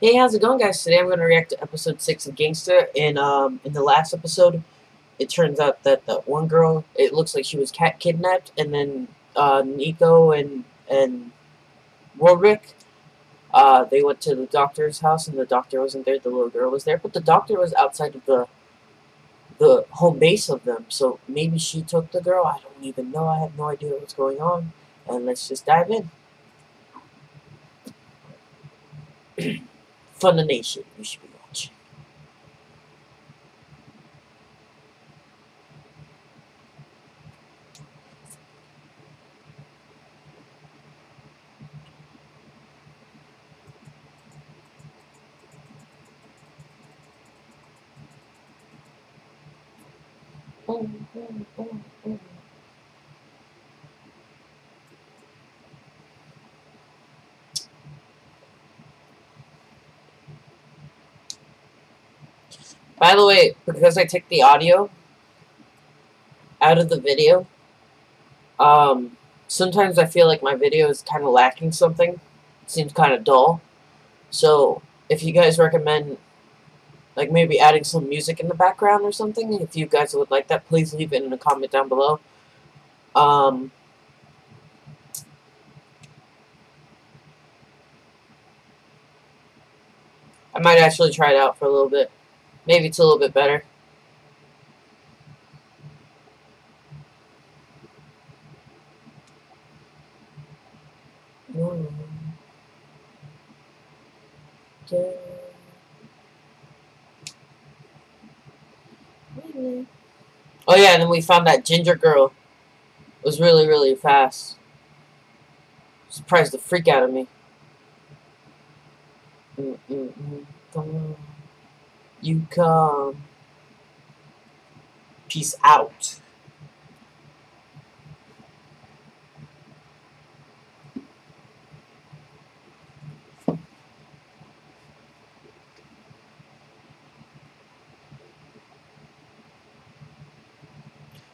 Hey, how's it going, guys? Today I'm going to react to episode 6 of Gangsta, and um, in the last episode, it turns out that the one girl, it looks like she was cat kidnapped, and then uh, Nico and, and Worick, uh, they went to the doctor's house, and the doctor wasn't there, the little girl was there, but the doctor was outside of the the home base of them, so maybe she took the girl, I don't even know, I have no idea what's going on, and let's just dive in. Funimation, you should be watching. Oh, oh, oh, oh. By the way, because I took the audio out of the video, um, sometimes I feel like my video is kind of lacking something. It seems kind of dull. So, if you guys recommend, like, maybe adding some music in the background or something, if you guys would like that, please leave it in a comment down below. Um, I might actually try it out for a little bit. Maybe it's a little bit better. Oh yeah, and then we found that ginger girl. It was really, really fast. Surprised the freak out of me. Mm -mm -mm you come. Peace out.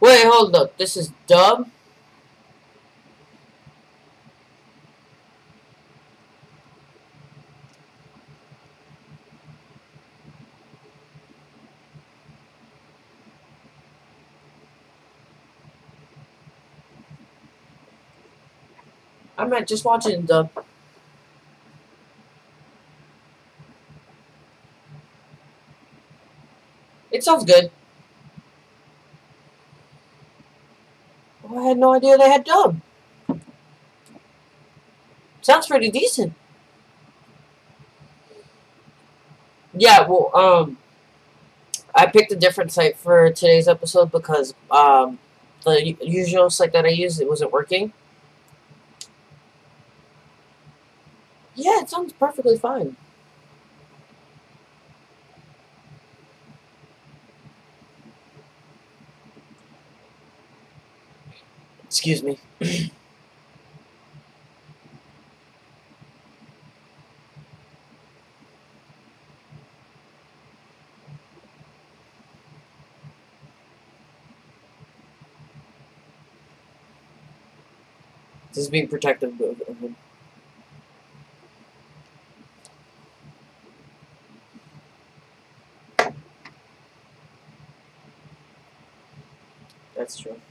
Wait, hold up. This is dub? I'm not just watching the. It sounds good. I had no idea they had dub. Sounds pretty decent. Yeah, well, um, I picked a different site for today's episode because um, the usual site that I used it wasn't working. Yeah, it sounds perfectly fine. Excuse me. This is being protective of him. That's true.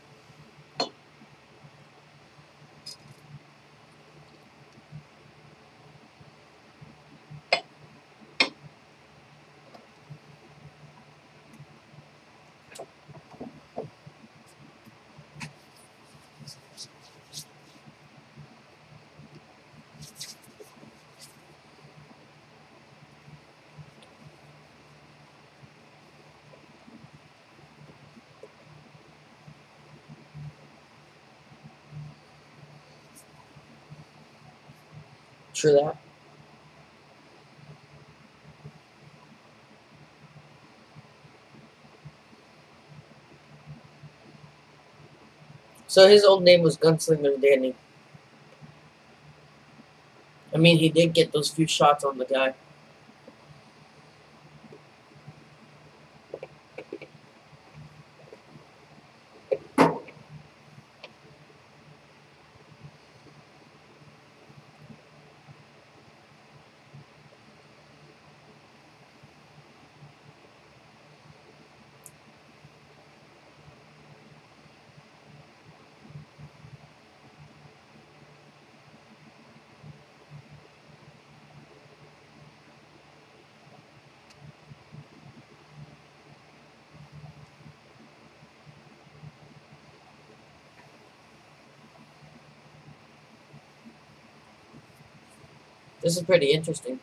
True that. So his old name was Gunslinger Danny. I mean, he did get those few shots on the guy. This is pretty interesting.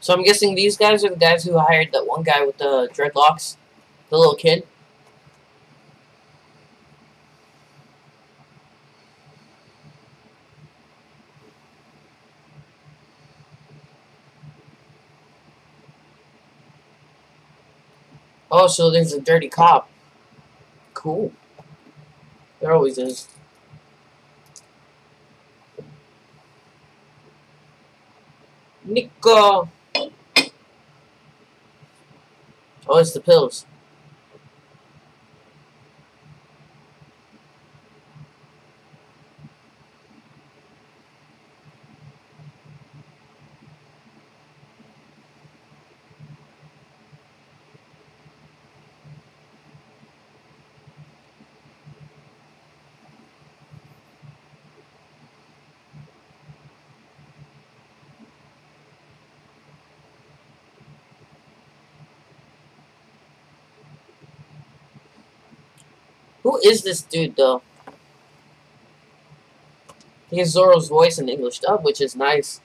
So I'm guessing these guys are the guys who hired that one guy with the dreadlocks, the little kid. Oh, so there's a dirty cop. Cool. There always is. Nico! Oh, it's the pills. Is this dude, though? He has Zoro's voice in English dub, which is nice.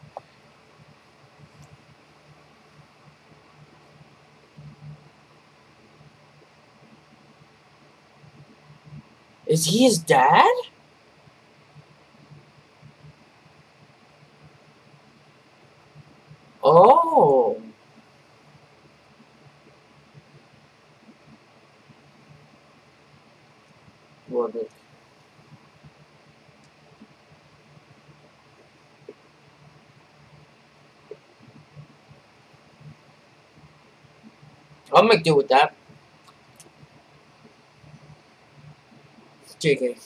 Is he his dad? Oh. What? I'll make do with that. JK.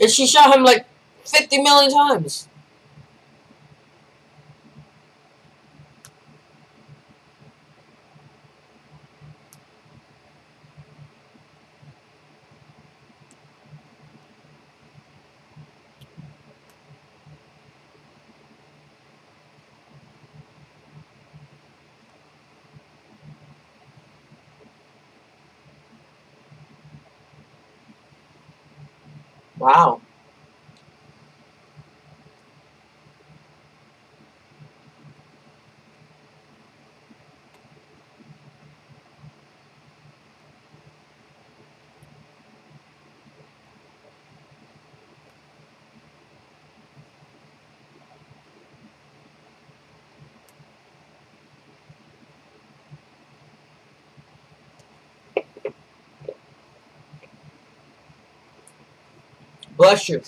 And she shot him like 50 million times. Wow. Bless you.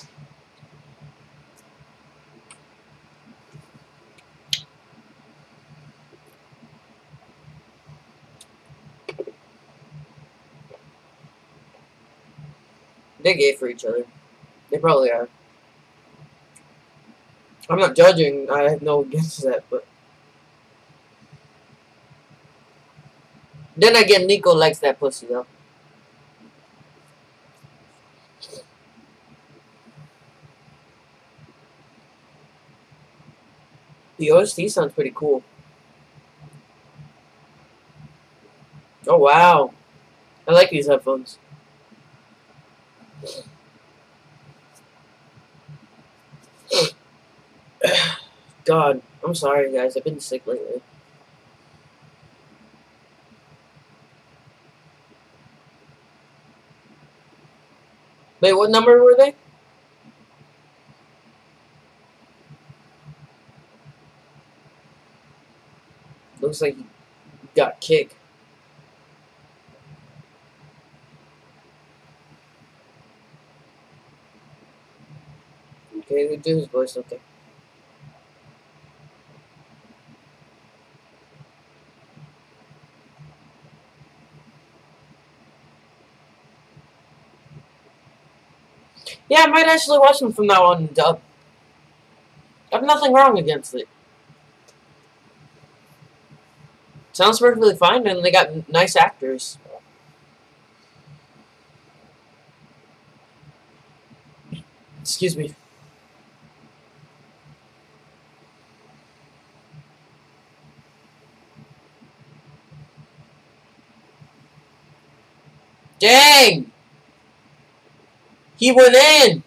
They're gay for each other. They probably are. I'm not judging. I have no against that, but. Then again, Nico likes that pussy, though. The OST sounds pretty cool. Oh, wow. I like these headphones. God, I'm sorry, guys. I've been sick lately. Wait, what number were they? Looks like he got kicked. Okay, we do his voice, okay. Yeah, I might actually watch them from now on dub. I have nothing wrong against it. Sounds perfectly fine, and they got nice actors. Excuse me. Dang! He went in!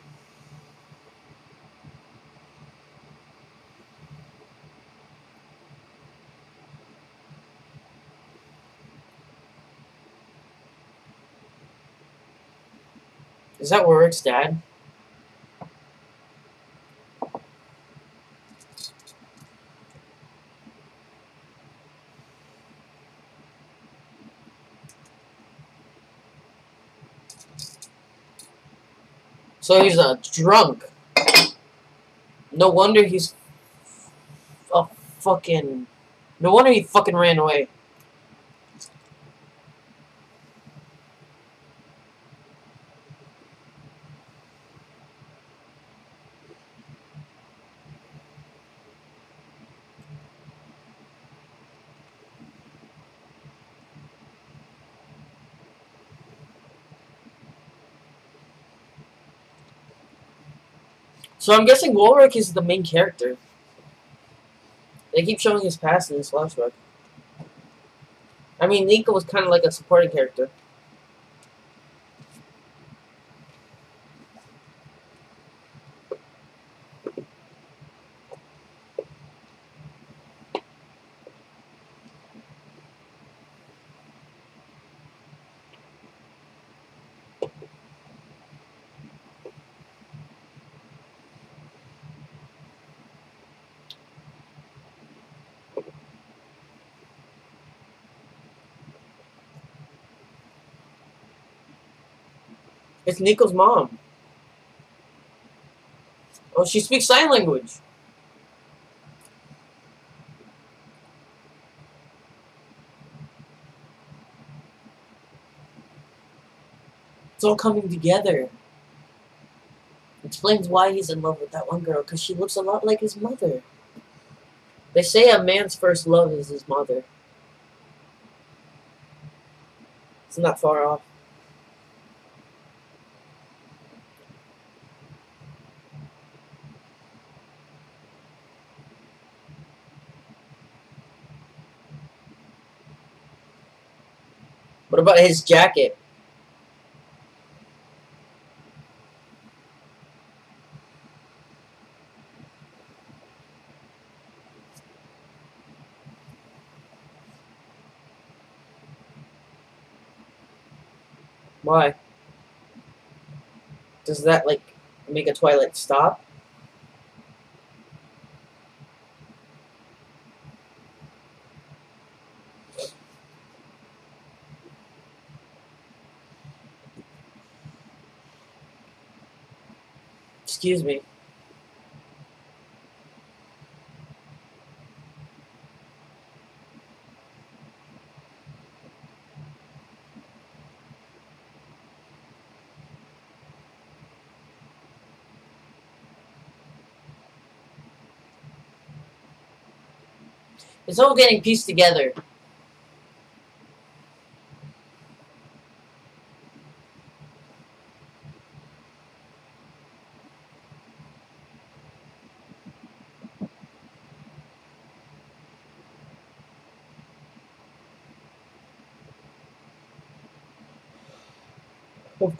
That Worick's dad? So he's a drunk. No wonder he's a fucking. No wonder he fucking ran away. So I'm guessing Worick is the main character. They keep showing his past in this flashback. I mean, Nico was kind of like a supporting character. It's Nico's mom. Oh, she speaks sign language. It's all coming together. Explains why he's in love with that one girl, because she looks a lot like his mother. They say a man's first love is his mother. It's not far off. What about his jacket? Why? Does that, like, make a Twilight stop? Excuse me. It's all getting pieced together.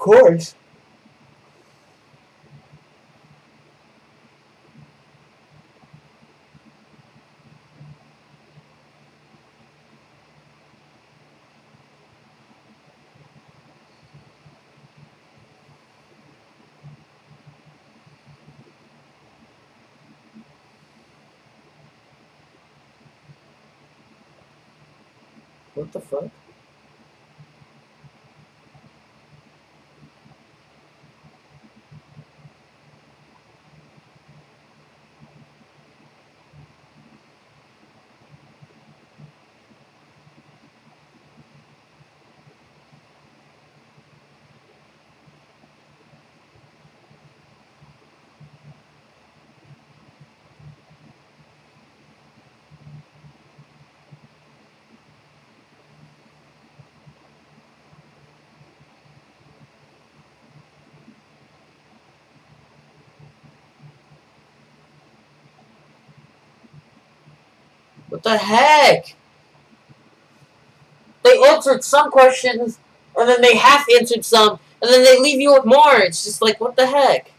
Course. What the fuck? What the heck? They answered some questions, and then they half answered some, and then they leave you with more. It's just like, what the heck?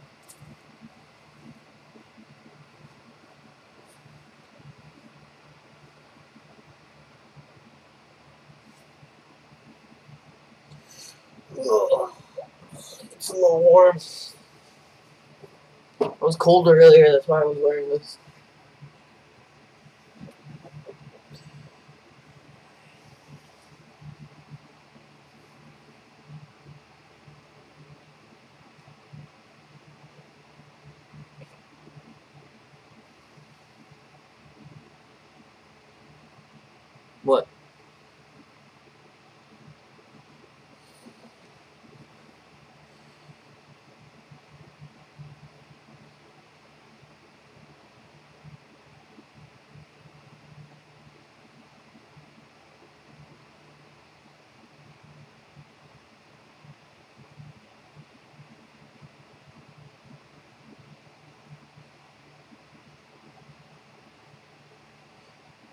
It's a little warm. It was colder earlier, that's why I was wearing this. What?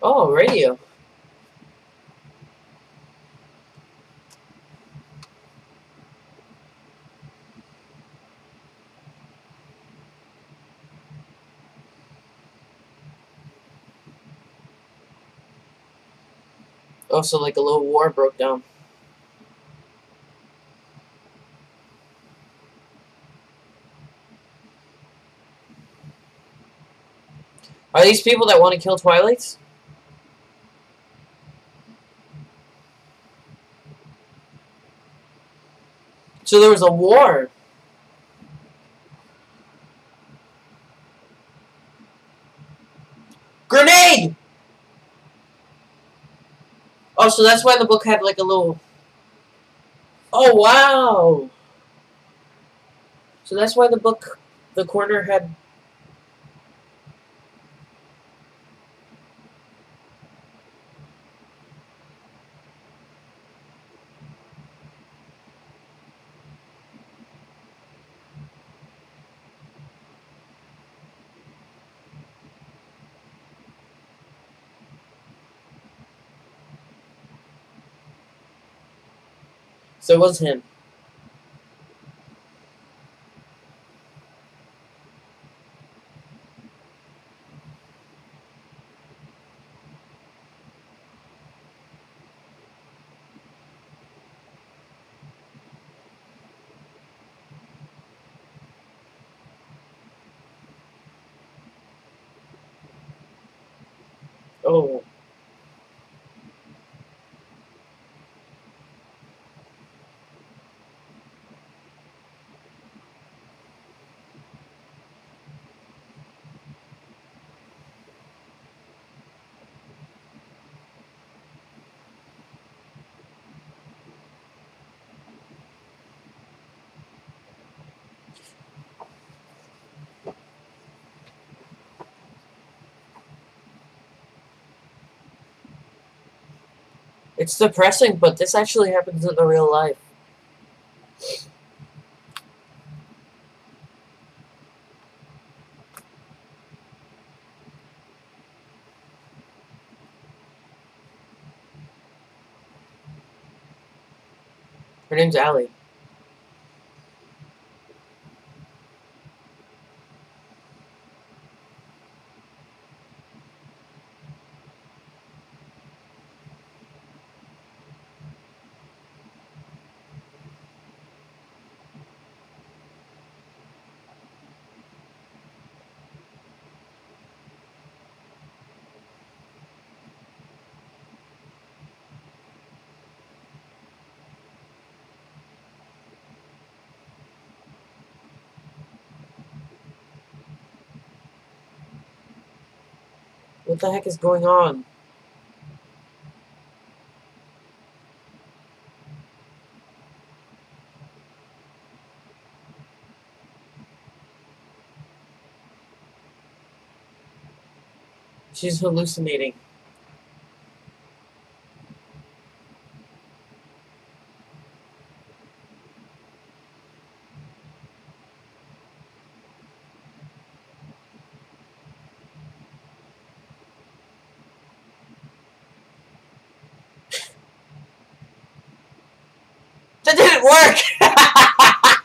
Oh, radio. Oh, so like a little war broke down. Are these people that want to kill Twilights? So there was a war. Oh, so that's why the book had like a little... Oh, wow! So that's why the book, the corner had... So it was him. Oh. It's depressing, but this actually happens in the real life. Her name's Allie. What the heck is going on? She's hallucinating. Didn't work!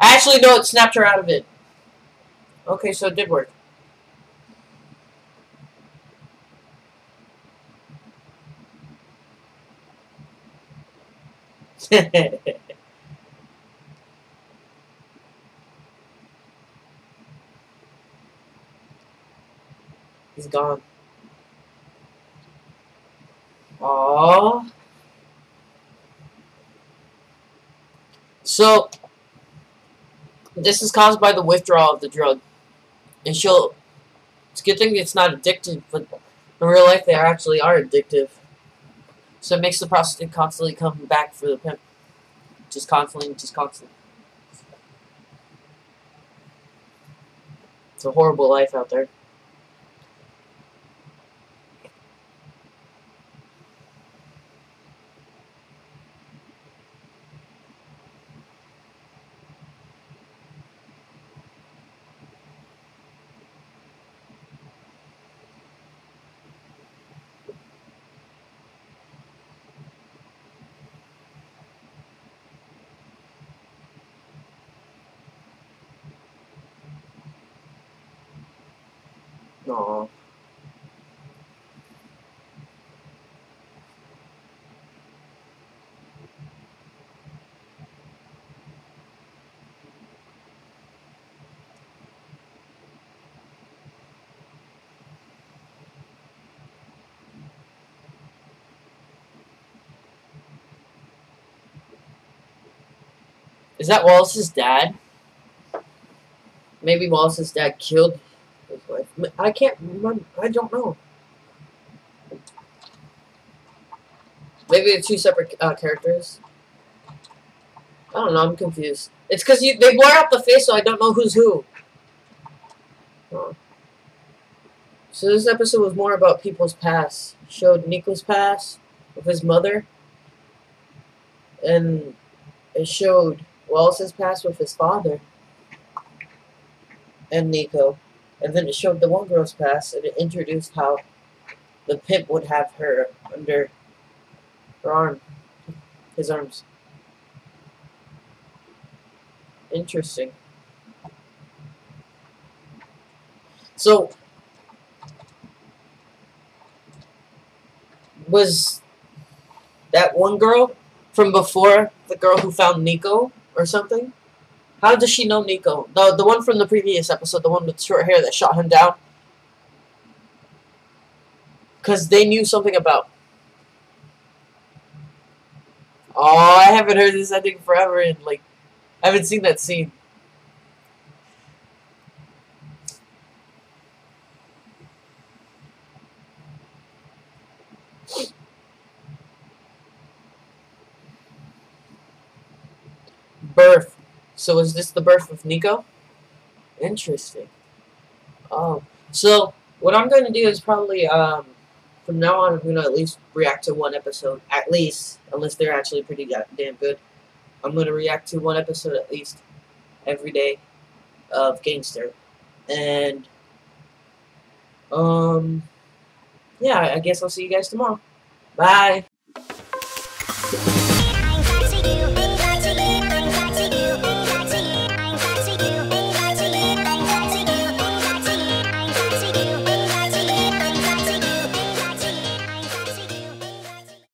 Actually, no, it snapped her out of it. Okay, so it did work. He's gone. Aww. So, this is caused by the withdrawal of the drug. And she'll... It's a good thing it's not addictive, but in real life they actually are addictive. So it makes the prostitute constantly come back for the pimp. Just constantly, just constantly. It's a horrible life out there. Is that Wallace's dad? Maybe Wallace's dad killed his wife. I can't remember. I don't know. Maybe they're two separate uh, characters. I don't know. I'm confused. It's because they blur out the face, so I don't know who's who. Oh. So this episode was more about people's past. Showed Nico's past with his mother, and it showed Wallace's past with his father and Nico. And then it showed the one girl's past, and it introduced how the pimp would have her under her arm, his arms. Interesting. So, was that one girl from before the girl who found Nico or something? How does she know Nico? The the one from the previous episode, the one with short hair that shot him down. Because they knew something about. Oh, I haven't heard this ending forever, and like, I haven't seen that scene. Birth. So is this the birth of Nico? Interesting. Oh, so what I'm going to do is probably, um, from now on, I'm going to at least react to one episode. At least, unless they're actually pretty damn good. I'm going to react to one episode at least every day of Gangsta. And, um, yeah, I guess I'll see you guys tomorrow. Bye.